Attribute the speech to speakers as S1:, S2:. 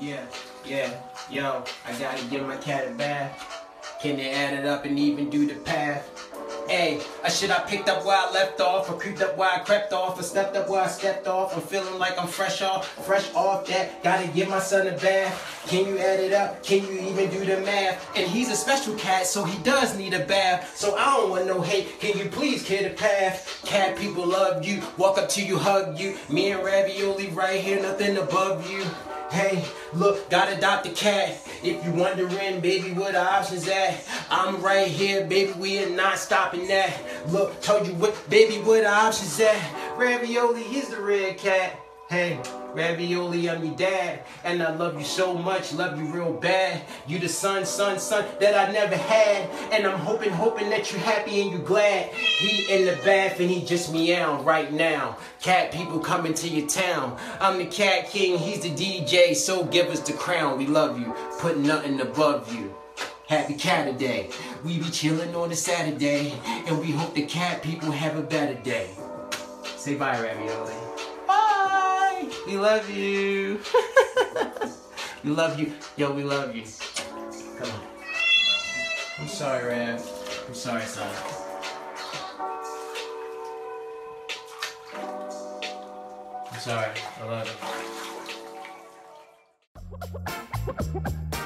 S1: Yeah, yeah, yo, I gotta give my cat a bath. Can they add it up and even do the path? I should I picked up where I left off, or creeped up where I crept off, or stepped up where I stepped off. I'm feeling like I'm fresh off, fresh off that. Gotta give my son a bath. Can you add it up? Can you even do the math? And he's a special cat, so he does need a bath. So I don't want no hate. Can you please clear the path? Cat people love you, walk up to you, hug you. Me and Ravioli right here, nothing above you. Hey, look, gotta adopt a cat. If you wondering, baby, where the options at? I'm right here, baby, we are not stopping that. Look, told you what, baby, where the options at? Ravioli, he's the red cat. Hey, Ravioli, I'm your dad, and I love you so much, love you real bad. You the son, son, son that I never had, and I'm hoping, hoping that you're happy and you're glad. He in the bath and he just meow right now. Cat people coming to your town. I'm the cat king, he's the DJ, so give us the crown. We love you, put nothing above you. Happy Cat Day. We be chillin' on a Saturday, and we hope the cat people have a better day. Say bye, Ravioli. Bye. We love you. we love you. Yo, we love you. Come on. I'm sorry, Rav. I'm sorry, son. I'm sorry. I love you.